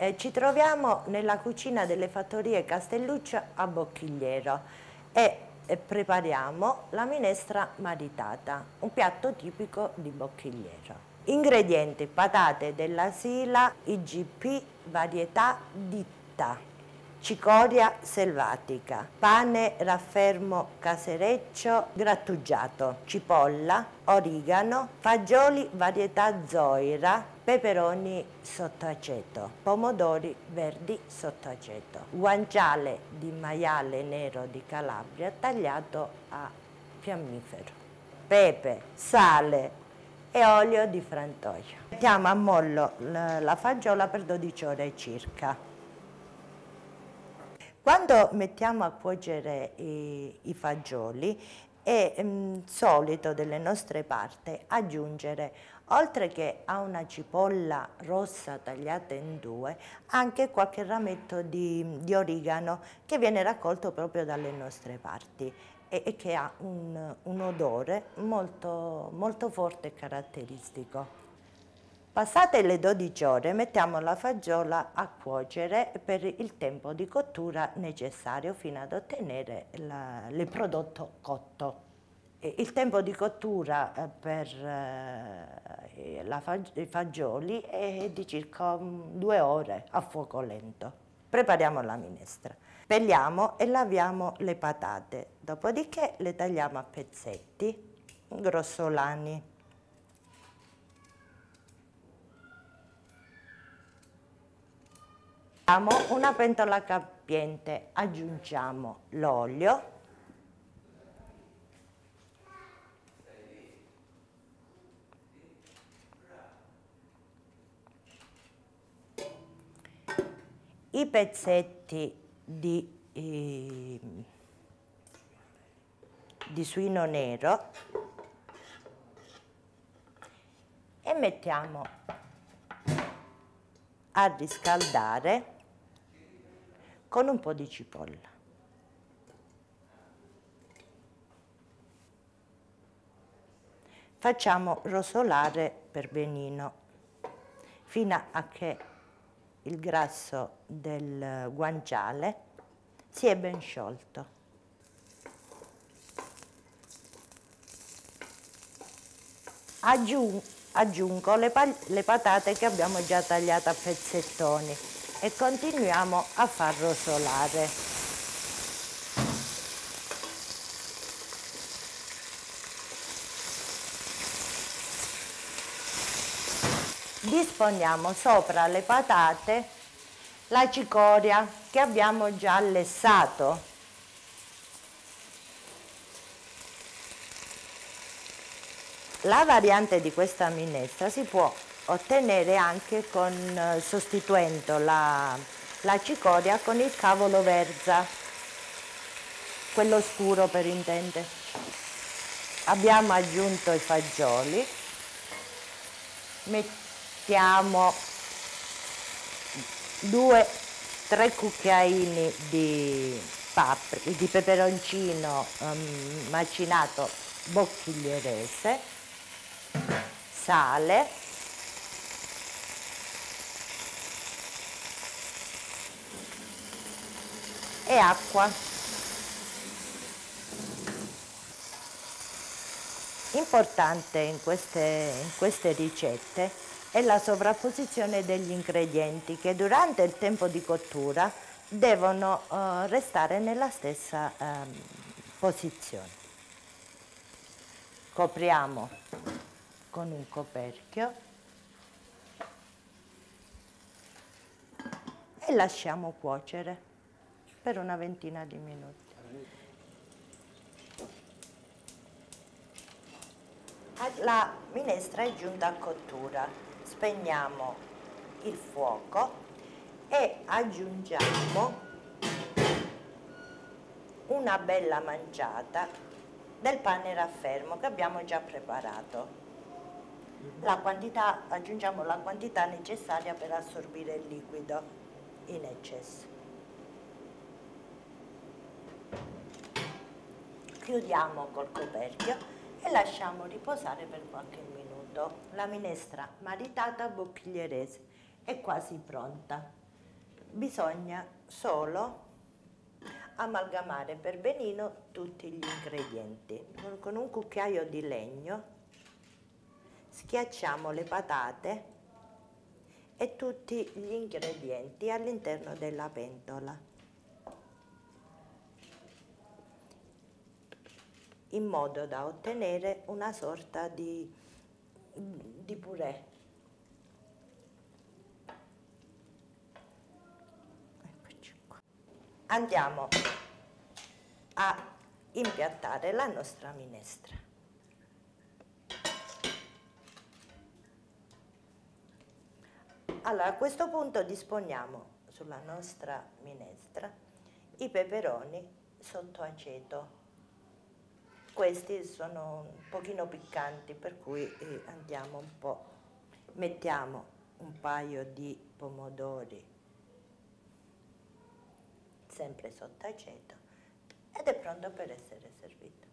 Eh, ci troviamo nella cucina delle fattorie Castelluccio a Bocchigliero e prepariamo la minestra maritata, un piatto tipico di Bocchigliero. Ingredienti patate della Sila IGP varietà ditta cicoria selvatica, pane raffermo casereccio grattugiato, cipolla, origano, fagioli varietà zoira, peperoni sottaceto, pomodori verdi sottaceto, guanciale di maiale nero di Calabria tagliato a fiammifero, pepe, sale, e olio di frantoio. Mettiamo a mollo la fagiola per 12 ore circa. Quando mettiamo a cuocere i, i fagioli è mh, mm, solito delle nostre parti aggiungere, oltre che a una cipolla rossa tagliata in due, anche qualche rametto di, di origano che viene raccolto proprio dalle nostre parti e, e che ha un, un odore molto, molto forte e caratteristico. Passate le 12 ore mettiamo la fagioli a cuocere per il tempo di cottura necessario fino ad ottenere la, il prodotto cotto. Il tempo di cottura eh, per eh, i fagioli è di circa due ore a fuoco lento. Prepariamo la minestra. Pelliamo e laviamo le patate, dopodiché le tagliamo a pezzetti grossolani. una pentola capiente, aggiungiamo l'olio, i pezzetti di, eh, di suino nero e mettiamo a riscaldare con un po' di cipolla. Facciamo rosolare per benino fino a che il grasso del guanciale si è ben sciolto. Aggiung aggiungo le, le patate che abbiamo già tagliato a pezzettoni e continuiamo a far rosolare. Disponiamo sopra le patate la cicoria che abbiamo già allessato. La variante di questa minestra si può ottenere anche con, eh, sostituendo la, la cicoria con il cavolo verza, quello scuro per intendere. Abbiamo aggiunto i fagioli, mettiamo due, tre cucchiaini di, papri, di peperoncino um, macinato bocchiglierese, sale, e acqua. Importante in queste, in queste ricette è la sovrapposizione degli ingredienti che durante il tempo di cottura devono uh, restare nella stessa uh, posizione. Copriamo con un coperchio e lasciamo cuocere per una ventina di minuti. La minestra è giunta a cottura, spegniamo il fuoco e aggiungiamo una bella manciata del pane raffermo che abbiamo già preparato. La quantità, aggiungiamo la quantità necessaria per assorbire il liquido in eccesso. chiudiamo col coperchio e lasciamo riposare per qualche minuto. La minestra maritata bocchiglierese è quasi pronta. bisogna solo amalgamare per benino tutti gli ingredienti. Con un cucchiaio di legno schiacciamo le patate e tutti gli ingredienti all'interno della pentola. in modo da ottenere una sorta di, di purè. Andiamo a impiattare la nostra minestra. Allora, a questo punto disponiamo sulla nostra minestra i peperoni sotto aceto questi sono un pochino piccanti per cui eh, andiamo un po', mettiamo un paio di pomodori sempre sotto aceto ed è pronto per essere servito.